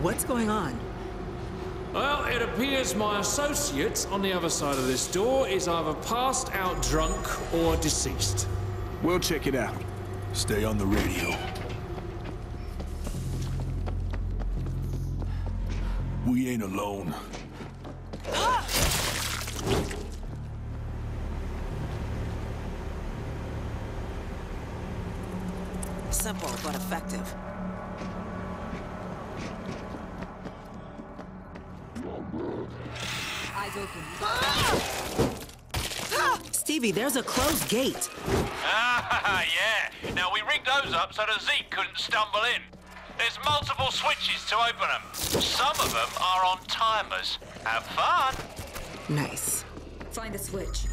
What's going on? Well, it appears my associate on the other side of this door is either passed out drunk or deceased. We'll check it out. Stay on the radio. We ain't alone. Eyes open. Stevie, there's a closed gate. Ah, yeah. Now, we rigged those up so that Zeke couldn't stumble in. There's multiple switches to open them. Some of them are on timers. Have fun. Nice. Find the switch.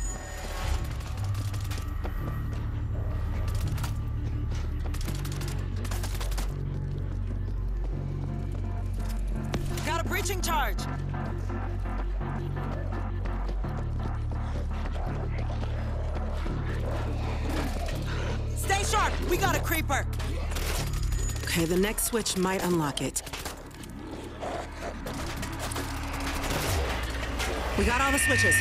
Got a breaching charge! Stay! We got a creeper! Okay, the next switch might unlock it. We got all the switches.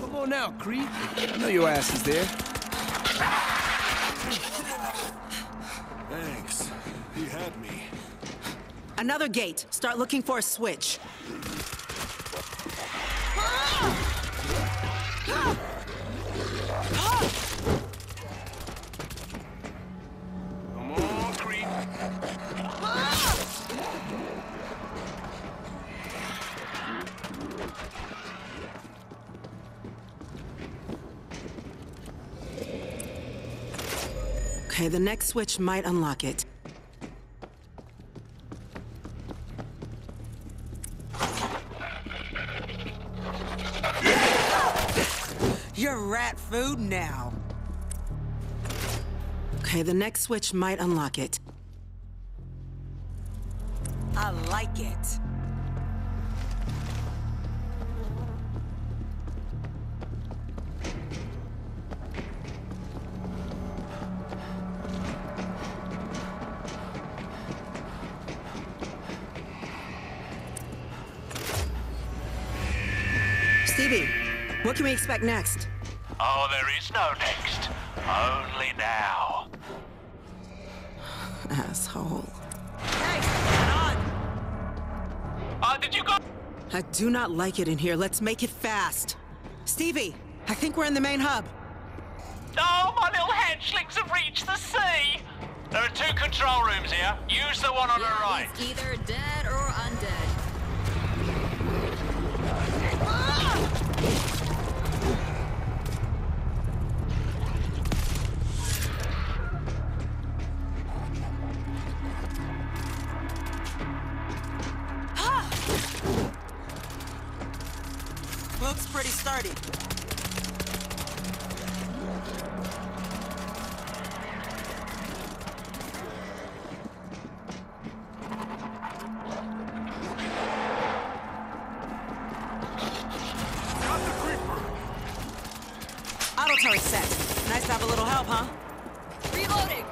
Come on now, Creep. I know your ass is there. Thanks. He had me. Another gate. Start looking for a switch. Okay, the next switch might unlock it. You're rat food now. Okay, the next switch might unlock it. I like it. Stevie, what can we expect next? Oh, there is no next. Only now. Asshole. Uh, did you go? I do not like it in here. Let's make it fast. Stevie, I think we're in the main hub. Oh, my little hatchlings have reached the sea. There are two control rooms here. Use the one on the right. He's either dead or Looks pretty sturdy. Got the Creeper. Auto turret set. Nice to have a little help, huh? Reloading!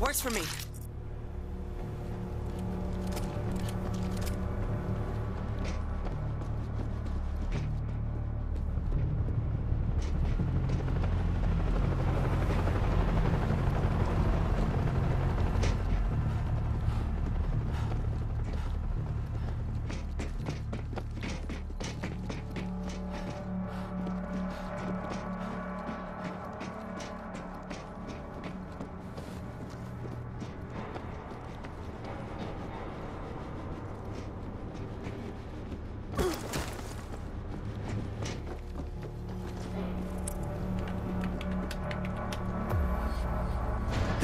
Works for me.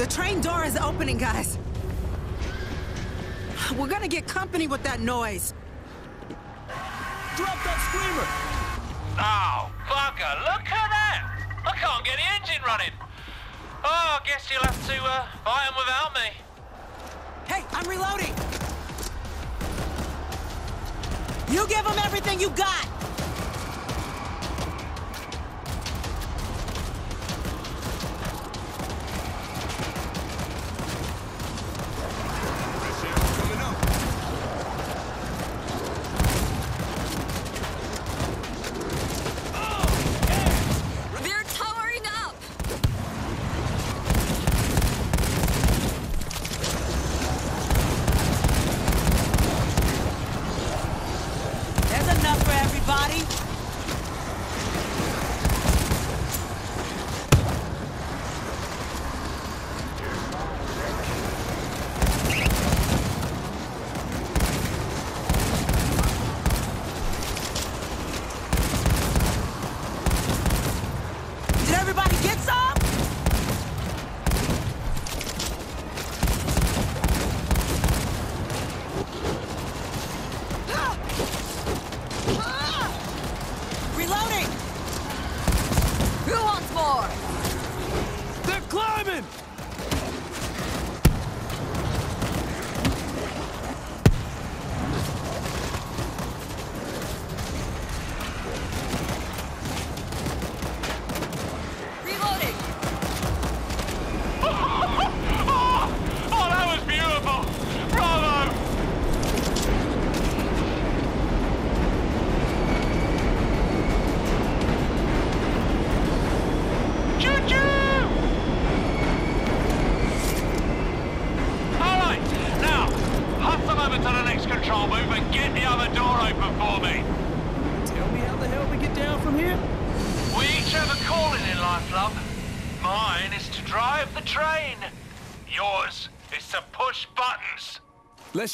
The train door is opening, guys. We're gonna get company with that noise. Drop that screamer! Oh, bugger, look at that! I can't get the engine running. Oh, I guess you'll have to uh, buy 'em without me. Hey, I'm reloading! You give them everything you got!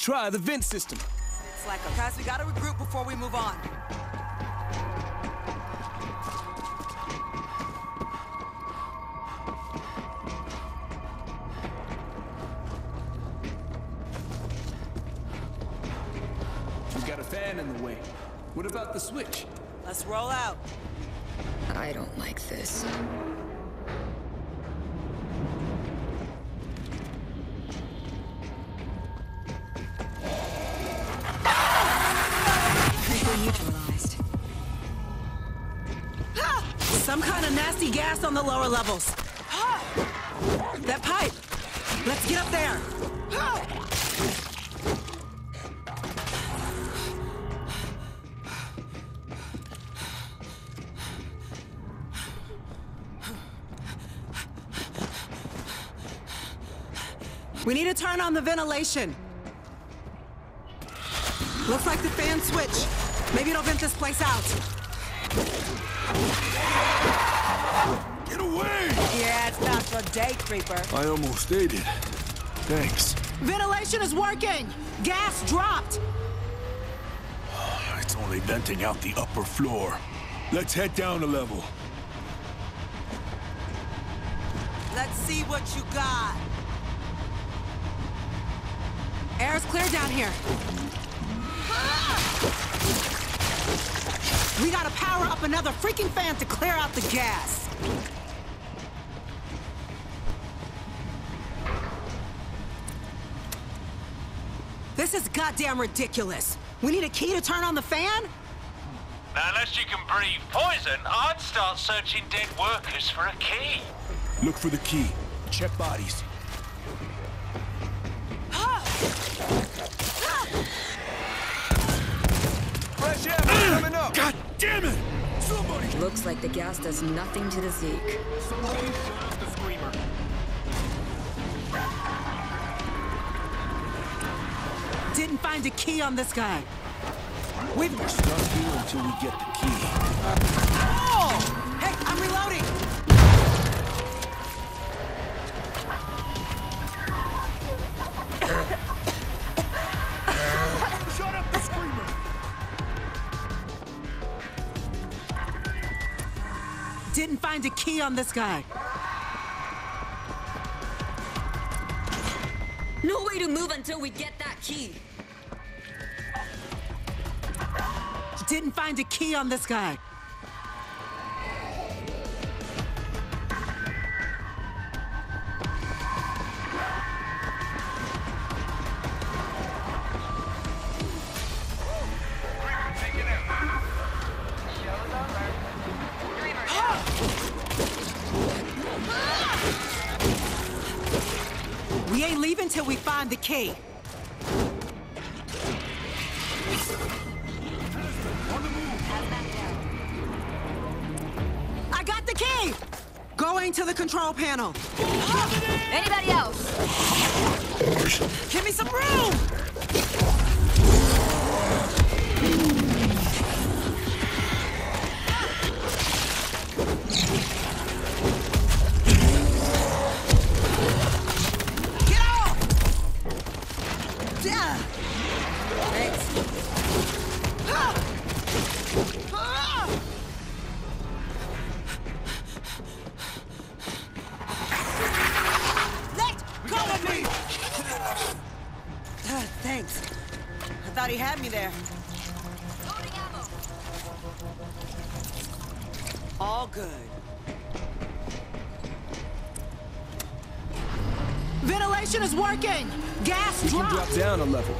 Let's try the vent system. It's like, guys, we gotta regroup before we move on. We've got a fan in the way. What about the switch? Let's roll out. I don't like this. Levels. That pipe. Let's get up there. We need to turn on the ventilation. Looks like the fan switch. Maybe it'll vent this place out. Away! Yeah, it's not your day, creeper. I almost ate it. Thanks. Ventilation is working! Gas dropped! It's only venting out the upper floor. Let's head down a level. Let's see what you got. Air's clear down here. We gotta power up another freaking fan to clear out the gas. This is goddamn ridiculous. We need a key to turn on the fan? Now, unless you can breathe poison, I'd start searching dead workers for a key. Look for the key. Check bodies. Fresh air coming up! God damn it! Somebody! Looks like the gas does nothing to the Zeke. Somebody shut off the screamer. Didn't find a key on this guy. We've... We're stuck here until we get the key. Oh! Hey, I'm reloading! Shut up the screamer! Didn't find a key on this guy. No way to move until we get that key. Didn't find a key on this guy. We ain't leaving till we find the key. Control panel. Anybody else? Give me some room! Get off! Yeah. Thanks. Ah! Ah! He had me there. Loading ammo. All good. Ventilation is working! Gas Drop dropped! down a level.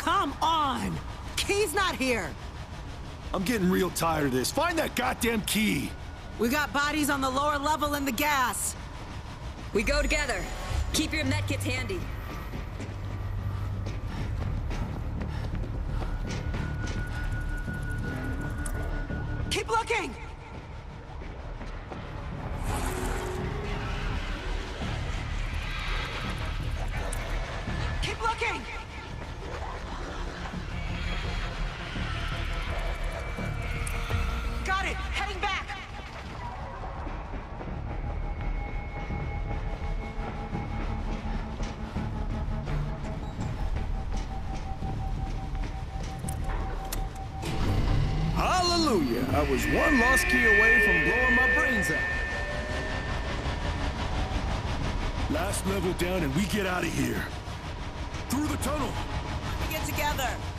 Come on! Key's not here! I'm getting real tired of this. Find that goddamn key! We got bodies on the lower level in the gas. We go together. Keep your medkits handy. It! Heading back! Hallelujah! I was one lost key away from blowing my brains out. Last level down and we get out of here. Through the tunnel. We get together!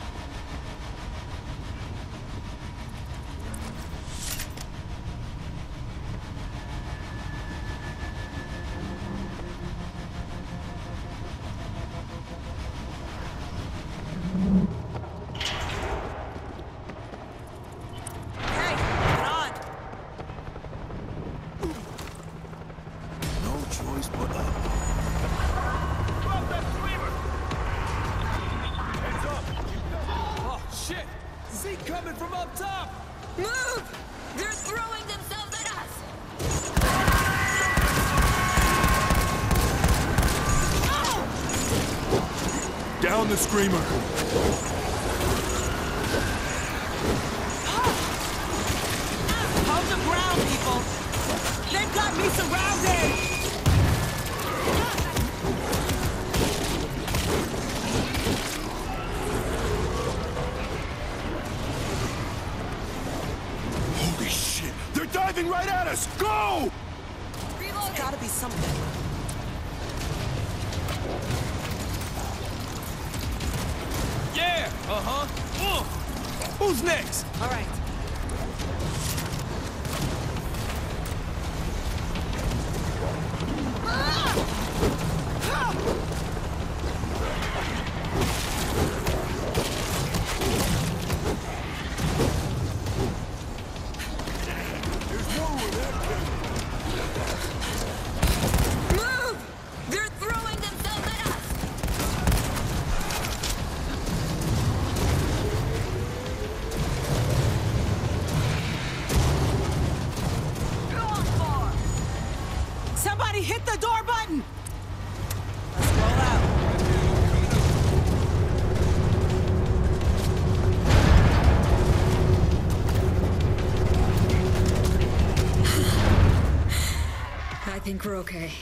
Screamer. Hold the ground, people! They've got me surrounded! Holy shit! They're diving right at us! Go! Reloading! Gotta be something. Uh-huh! Uh. Who's next? All right. Okay.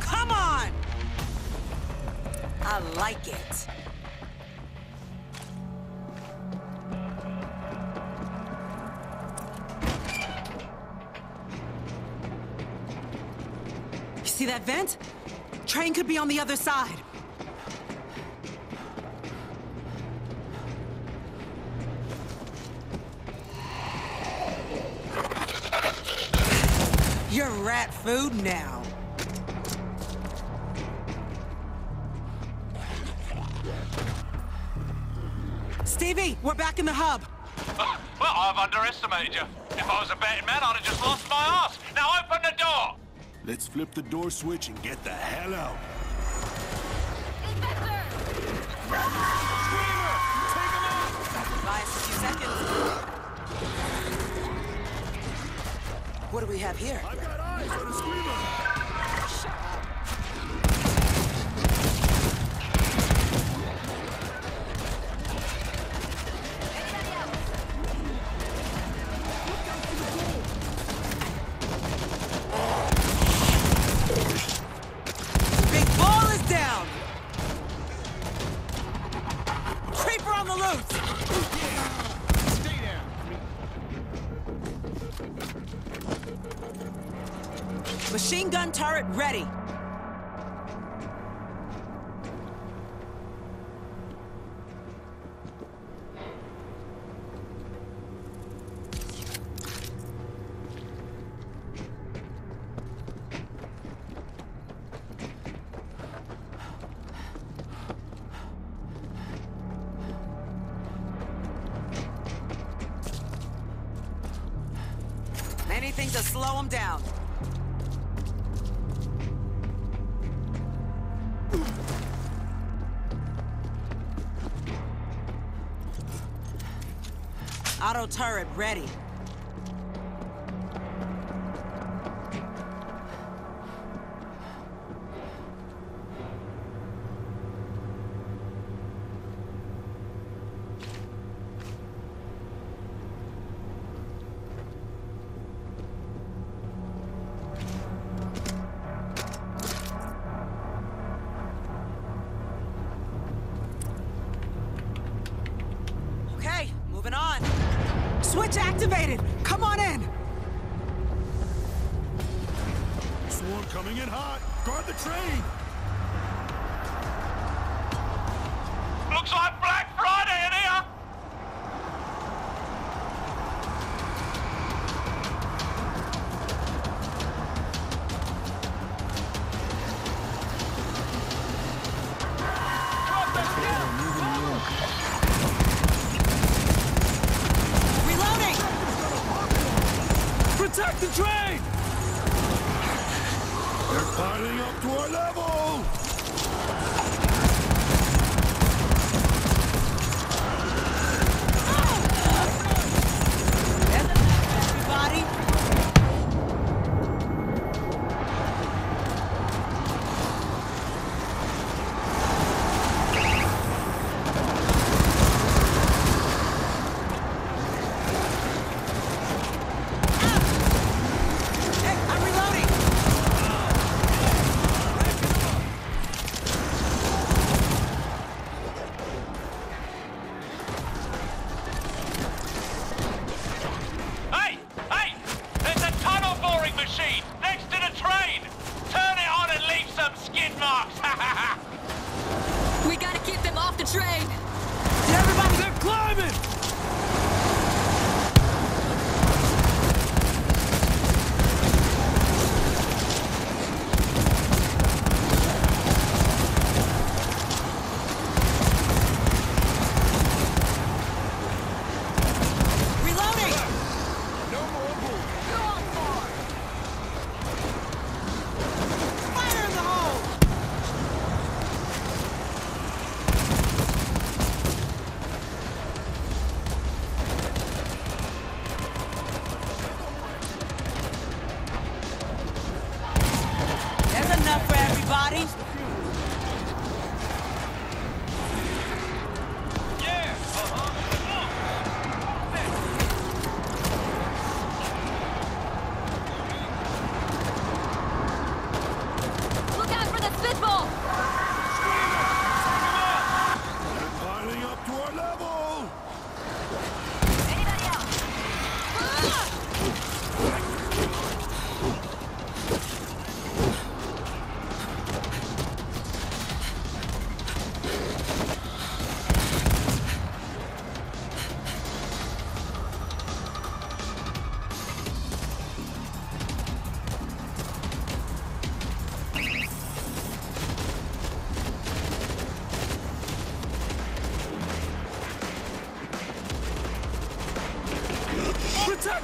Come on! I like it. Vent? Train could be on the other side. You're rat food now. Stevie, we're back in the hub. Well, I've underestimated you. If I was a betting man, I'd have just lost my ass. Now open the door! Let's flip the door switch and get the hell out. Buy us a few seconds. What do we have here? I've got eyes on a screamer. Machine gun turret ready. Anything to slow them down. Auto turret ready. Switch activated. Come on in. Swarm coming in hot. Guard the train. Looks like train! Everybody They're climbing!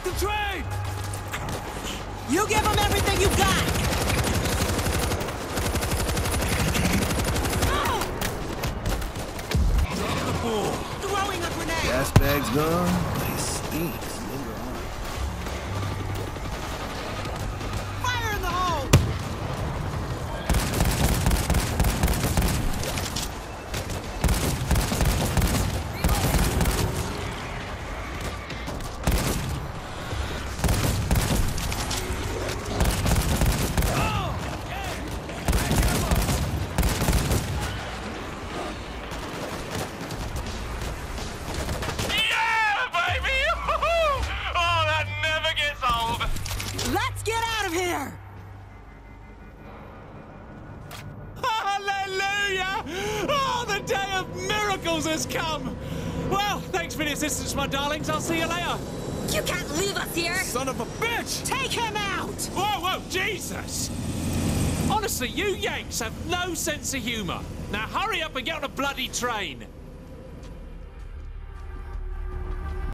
the train! You give them everything you got! Gas bag's gone. So you Yanks have no sense of humor. Now hurry up and get on a bloody train.